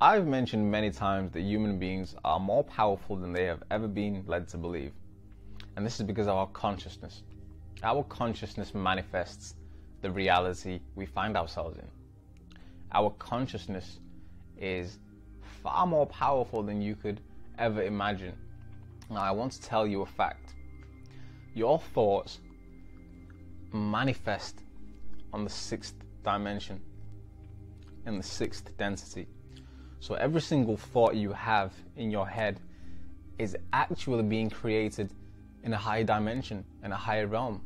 I've mentioned many times that human beings are more powerful than they have ever been led to believe. And this is because of our consciousness. Our consciousness manifests the reality we find ourselves in. Our consciousness is far more powerful than you could ever imagine. Now, I want to tell you a fact. Your thoughts manifest on the sixth dimension, in the sixth density. So every single thought you have in your head is actually being created in a higher dimension, in a higher realm,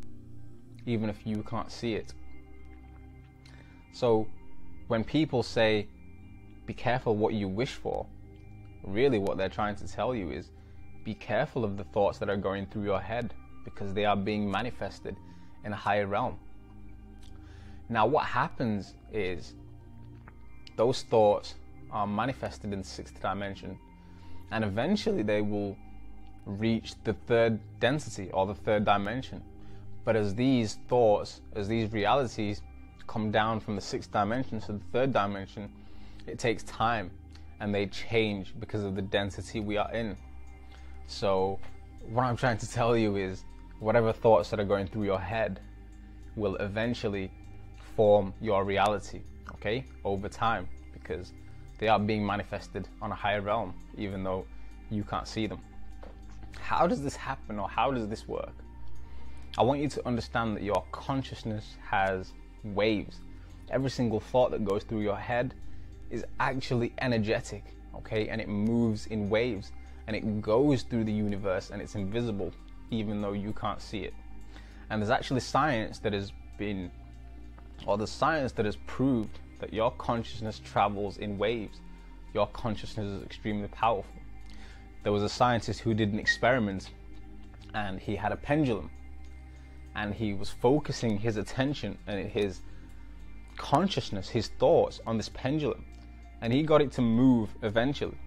even if you can't see it. So when people say, be careful what you wish for, really what they're trying to tell you is, be careful of the thoughts that are going through your head because they are being manifested in a higher realm. Now, what happens is those thoughts are manifested in sixth dimension, and eventually they will reach the third density or the third dimension. But as these thoughts, as these realities come down from the sixth dimension to the third dimension, it takes time and they change because of the density we are in. So, what I'm trying to tell you is whatever thoughts that are going through your head will eventually form your reality, okay, over time, because they are being manifested on a higher realm, even though you can't see them. How does this happen or how does this work? I want you to understand that your consciousness has waves. Every single thought that goes through your head is actually energetic, okay, and it moves in waves and it goes through the universe and it's invisible even though you can't see it. And there's actually science that has been, or the science that has proved that your consciousness travels in waves. Your consciousness is extremely powerful. There was a scientist who did an experiment and he had a pendulum and he was focusing his attention and his consciousness, his thoughts on this pendulum and he got it to move eventually.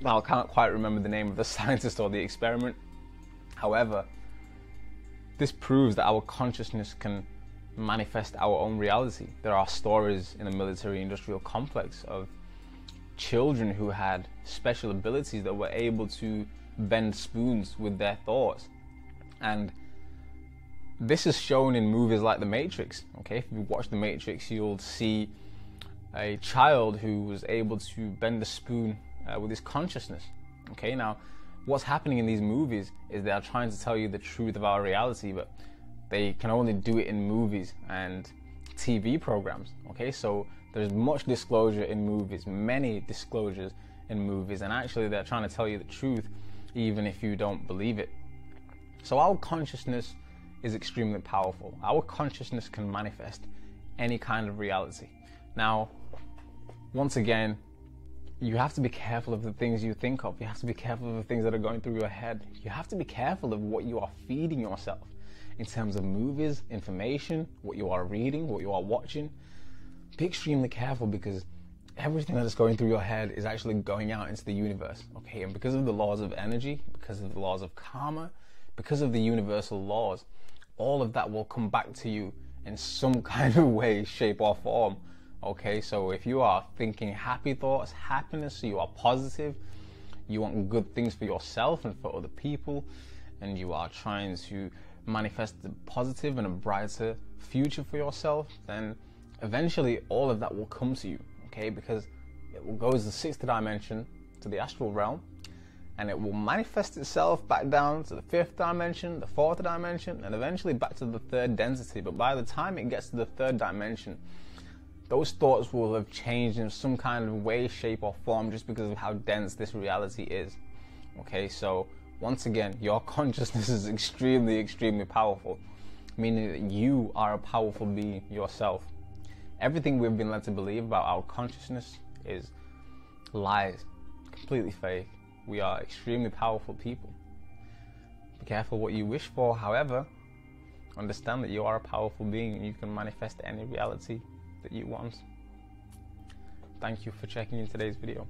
Now, I can't quite remember the name of the scientist or the experiment. However, this proves that our consciousness can manifest our own reality. There are stories in the military industrial complex of children who had special abilities that were able to bend spoons with their thoughts. And this is shown in movies like The Matrix. Okay, if you watch The Matrix, you'll see a child who was able to bend the spoon uh, with his consciousness. Okay, now what's happening in these movies is they are trying to tell you the truth of our reality, but they can only do it in movies and TV programs. Okay, so there's much disclosure in movies, many disclosures in movies, and actually they're trying to tell you the truth even if you don't believe it. So our consciousness is extremely powerful. Our consciousness can manifest any kind of reality. Now, once again, you have to be careful of the things you think of. You have to be careful of the things that are going through your head. You have to be careful of what you are feeding yourself in terms of movies, information, what you are reading, what you are watching. Be extremely careful because everything that is going through your head is actually going out into the universe. Okay, and because of the laws of energy, because of the laws of karma, because of the universal laws, all of that will come back to you in some kind of way, shape, or form. Okay, so if you are thinking happy thoughts, happiness, you are positive, you want good things for yourself and for other people, and you are trying to manifest a positive and a brighter future for yourself, then eventually all of that will come to you. Okay, because it will go to the sixth dimension, to the astral realm, and it will manifest itself back down to the fifth dimension, the fourth dimension, and eventually back to the third density. But by the time it gets to the third dimension, those thoughts will have changed in some kind of way, shape, or form just because of how dense this reality is. Okay, so once again, your consciousness is extremely, extremely powerful, meaning that you are a powerful being yourself. Everything we've been led to believe about our consciousness is lies, completely fake. We are extremely powerful people. Be careful what you wish for, however, understand that you are a powerful being and you can manifest any reality that you want. Thank you for checking in today's video.